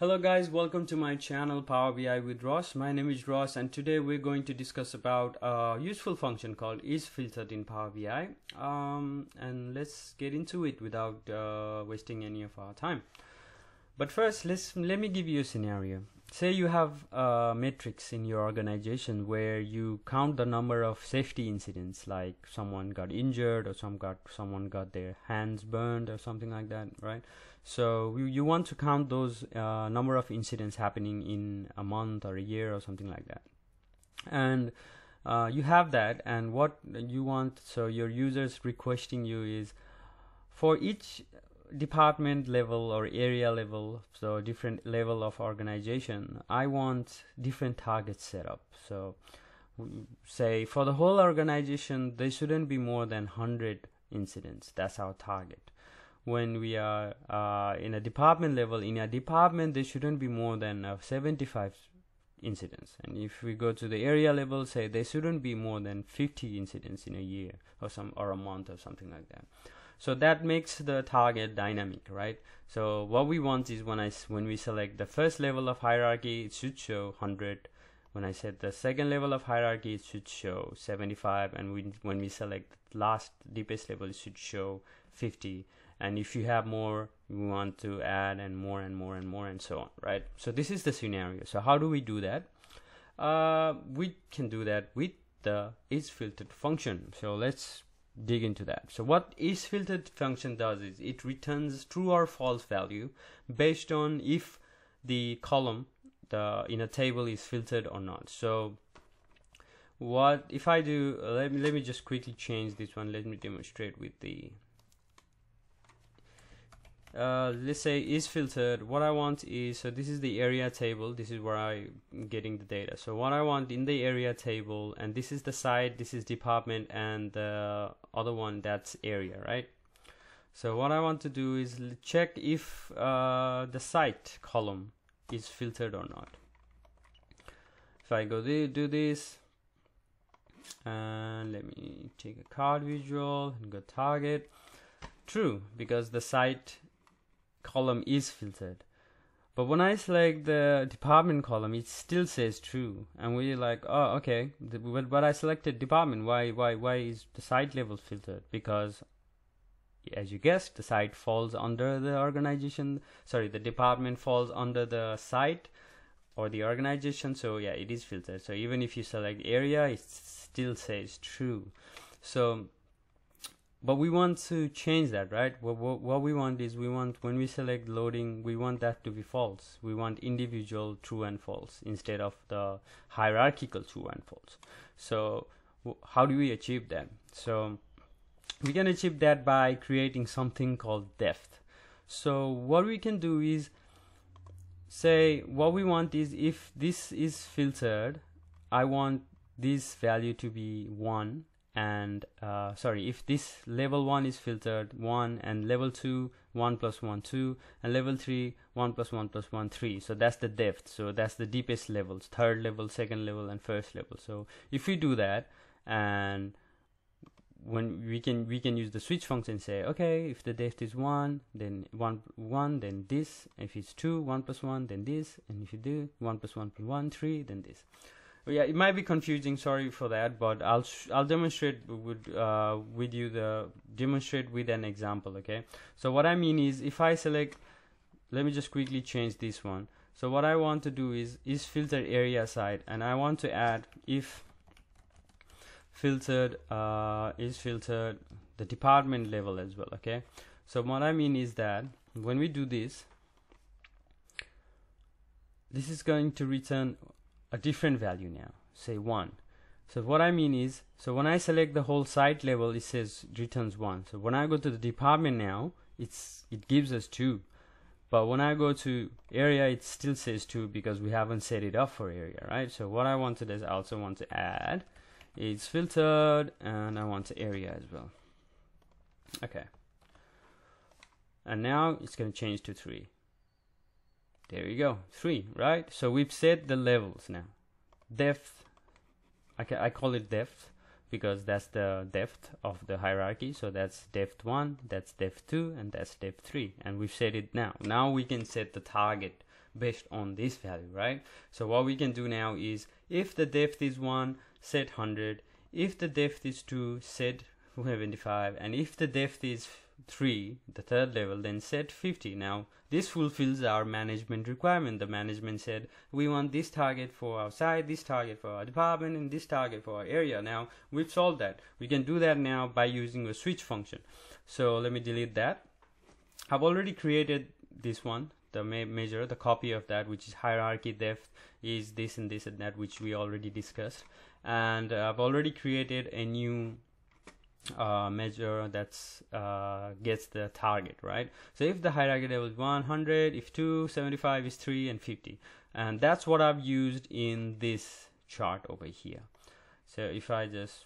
Hello guys, welcome to my channel Power BI with Rosh. My name is Rosh and today we're going to discuss about a useful function called isFiltered in Power BI. Um, and let's get into it without uh, wasting any of our time. But first, let's let me give you a scenario. Say you have a matrix in your organization where you count the number of safety incidents, like someone got injured or some got someone got their hands burned or something like that, right? So you you want to count those uh, number of incidents happening in a month or a year or something like that, and uh, you have that. And what you want, so your users requesting you is for each department level or area level so different level of organization i want different targets set up. So say for the whole organization there shouldn't be more than 100 incidents. That's our target. When we are uh, in a department level in a department there shouldn't be more than uh, 75 incidents. And if we go to the area level say there shouldn't be more than 50 incidents in a year or some or a month or something like that so that makes the target dynamic right? So what we want is when i when we select the first level of hierarchy it should show 100 when i set the second level of hierarchy it should show 75 and we, when we select the last deepest level it should show 50 and if you have more we want to add and more and more and more and so on right? So this is the scenario. So how do we do that? Uh, we can do that with the is filtered function. So let's dig into that. So what isFiltered function does is it returns true or false value based on if the column the in a table is filtered or not. So what if I do let me let me just quickly change this one let me demonstrate with the uh, let's say is filtered. What I want is so this is the area table. This is where I'm getting the data. So what I want in the area table and this is the site this is department and the other one that's area right? So what I want to do is check if uh, the site column is filtered or not. If I go there, do this and let me take a card visual and go target. True because the site column is filtered. But when I select the department column, it still says true, and we're like, oh, okay. But, but I selected department. Why, why, why is the site level filtered? Because, as you guessed, the site falls under the organization. Sorry, the department falls under the site or the organization. So yeah, it is filtered. So even if you select area, it still says true. So but we want to change that right? What, what, what, we want is we want when we select loading we want that to be false. We want individual true and false instead of the hierarchical true and false. So how do we achieve that? So we can achieve that by creating something called depth. So what we can do is say what we want is if this is filtered i want this value to be 1 and uh, sorry if this level 1 is filtered 1 and level 2 1 plus 1 2 and level 3 1 plus 1 plus 1 3 so that's the depth. So that's the deepest levels third level second level and first level. So if we do that and when we can we can use the switch function say okay if the depth is 1 then 1 1 then this. If it's 2 1 plus 1 then this. And if you do 1 plus 1 plus 1 3 then this yeah, it might be confusing. Sorry for that, but I'll I'll demonstrate with uh, with you the demonstrate with an example. Okay. So what I mean is, if I select, let me just quickly change this one. So what I want to do is is filter area side, and I want to add if filtered uh, isFiltered the department level as well. Okay. So what I mean is that when we do this, this is going to return a different value now. Say 1 so what I mean is so when I select the whole site level it says returns 1 so when I go to the department now it's it gives us 2 but when I go to area it still says 2 because we haven't set it up for area right? So what I wanted is I also want to add it's filtered and I want to area as well. Okay. And now it's going to change to 3 there you go, three, right? So we've set the levels now. Depth, I, I call it depth because that's the depth of the hierarchy. So that's depth one, that's depth two, and that's depth three. And we've set it now. Now we can set the target based on this value right so what we can do now is if the depth is 1 set 100 if the depth is 2 set 75 and if the depth is 3 the third level then set 50 now this fulfills our management requirement. The management said we want this target for our site this target for our department and this target for our area. Now we've solved that. We can do that now by using a switch function. So let me delete that. I've already created this one the ma measure the copy of that which is hierarchy depth is this and this and that which we already discussed. And I've already created a new uh, measure that's uh, gets the target right? So if the hierarchy level is 100 if 275 is 3 and 50 and that's what I've used in this chart over here. So if I just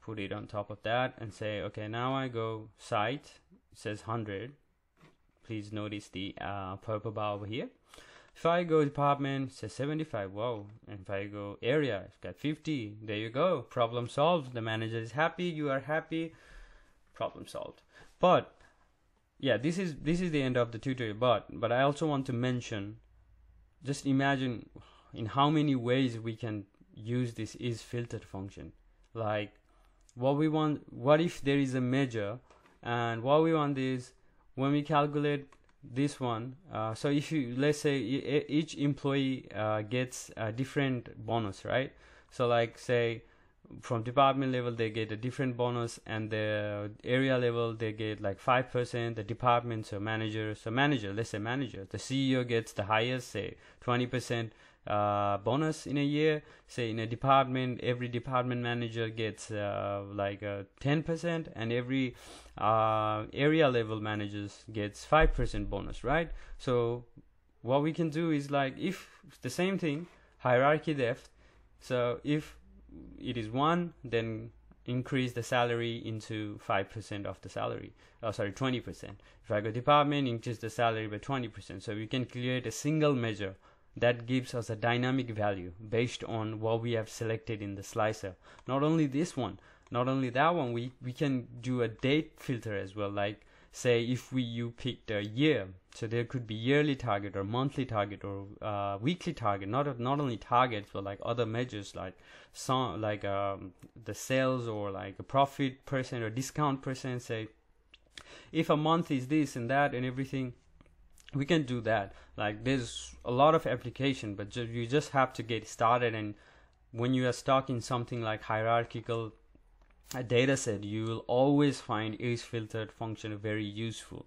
put it on top of that and say okay now I go site it says 100 please notice the uh, purple bar over here if I go department, says 75. Whoa. And if I go area, it's got 50. There you go. Problem solved. The manager is happy. You are happy. Problem solved. But yeah, this is this is the end of the tutorial. But but I also want to mention, just imagine in how many ways we can use this is filtered function. Like what we want. What if there is a measure, and what we want is when we calculate this one uh, so if you let's say each employee uh, gets a different bonus right? So like say from department level they get a different bonus and the area level they get like 5% the department so manager so manager let's say manager the ceo gets the highest say 20% uh, bonus in a year. Say in a department, every department manager gets uh, like a 10%, and every uh, area level managers gets 5% bonus, right? So what we can do is like if the same thing, hierarchy depth. So if it is one, then increase the salary into 5% of the salary. Oh, sorry, 20%. If I go department, increase the salary by 20%. So we can create a single measure that gives us a dynamic value based on what we have selected in the slicer. Not only this one not only that one we we can do a date filter as well like say if we you picked a year so there could be yearly target or monthly target or uh, weekly target not not only targets but like other measures like some like um, the sales or like a profit percent or discount percent say if a month is this and that and everything we can do that. Like there's a lot of application but ju you just have to get started and when you are stuck in something like hierarchical data set you will always find is filtered function very useful.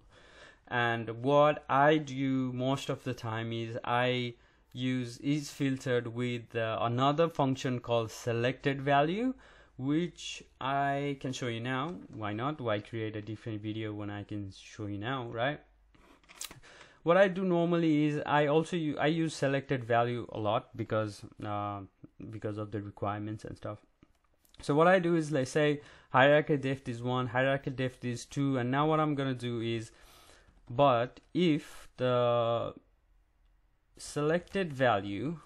And what i do most of the time is i use is filtered with uh, another function called selected value which i can show you now. Why not? Why create a different video when i can show you now right what I do normally is I also I use selected value a lot because uh, because of the requirements and stuff. So what I do is let's say hierarchical depth is one, hierarchical depth is two, and now what I'm gonna do is, but if the selected value,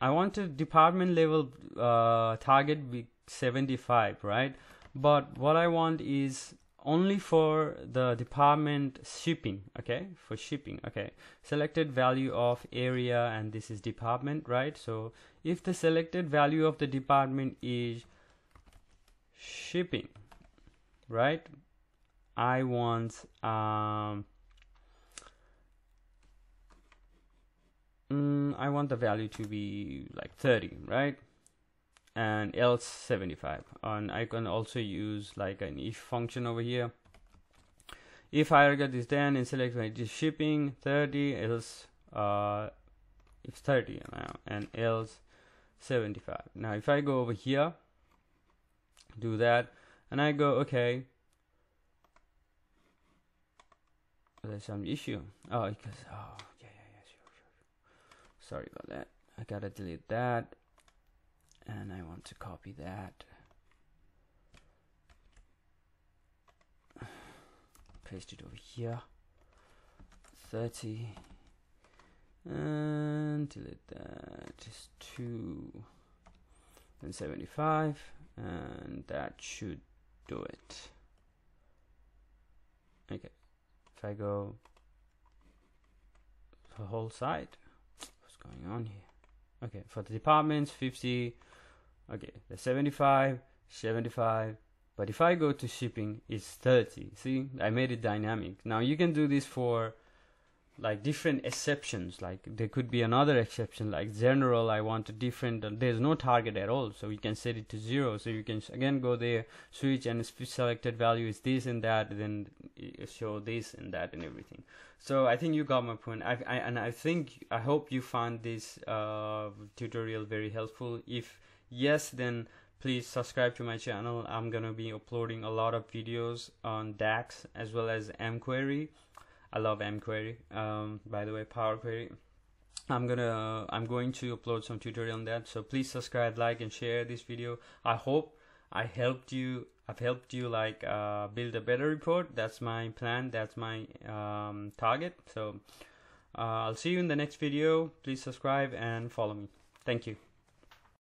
I want a department level uh, target be 75, right? But what I want is only for the department shipping okay? For shipping okay. Selected value of area and this is department right? So if the selected value of the department is shipping right? I want um mm, I want the value to be like 30 right and else 75 and I can also use like an if function over here. If I get this then and select is shipping 30 else uh, it's 30 now and else 75 now if I go over here do that and I go okay. There's some issue. Oh because oh yeah yeah yeah sure sure. Sorry about that. I gotta delete that and I want to copy that. Paste it over here. 30 and delete that. Just 2 and 75 and that should do it. Okay. If I go the whole site going on here okay for the departments 50 okay the 75 75 but if I go to shipping it's 30 see I made it dynamic. Now you can do this for like different exceptions. Like there could be another exception like general i want a different uh, there's no target at all. So you can set it to zero. So you can again go there switch and selected value is this and that then show this and that and everything. So i think you got my point. I, I and i think i hope you found this uh, tutorial very helpful. If yes then please subscribe to my channel. I'm gonna be uploading a lot of videos on dax as well as mquery I love mQuery. Um, by the way, Power Query. I'm gonna I'm going to upload some tutorial on that. So please subscribe, like, and share this video. I hope I helped you. I've helped you like uh, build a better report. That's my plan. That's my um, target. So uh, I'll see you in the next video. Please subscribe and follow me. Thank you.